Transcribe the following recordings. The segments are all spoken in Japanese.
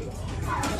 Thank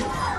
Oh!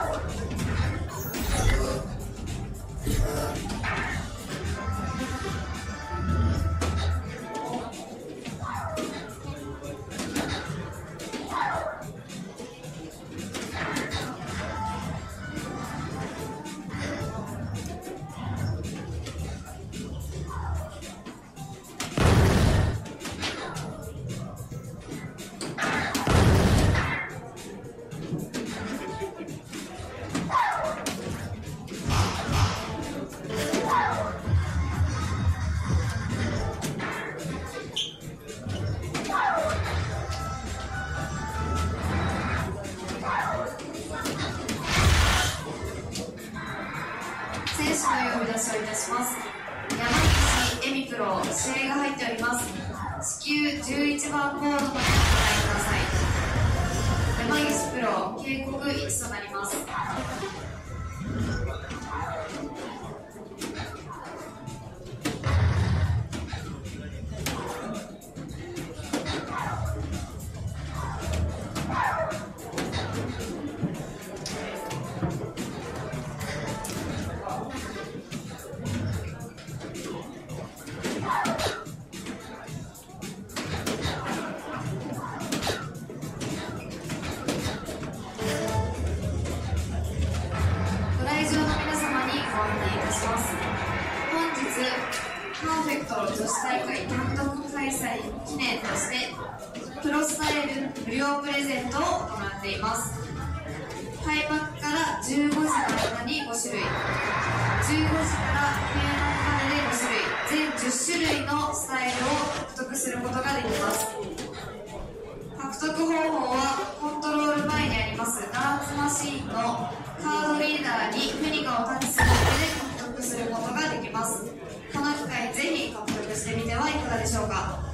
選手の呼び出しをいたします。山岸恵美プロ指令が入っております。至急11番ボードまでお答えください。山岸プロ警告1となります。大会単独開催記念としてプロスタイル無料プレゼントを行っています。開幕から15時の間に5種類。15時から閉幕までで5種類。全10種類のスタイルを獲得することができます。獲得方法はコントロール前にあります。ダーツマシーンのカードリーダーにフェニカをタッチするだけで獲得することができます。この機会ぜひ獲得してみてはいかがでしょうか。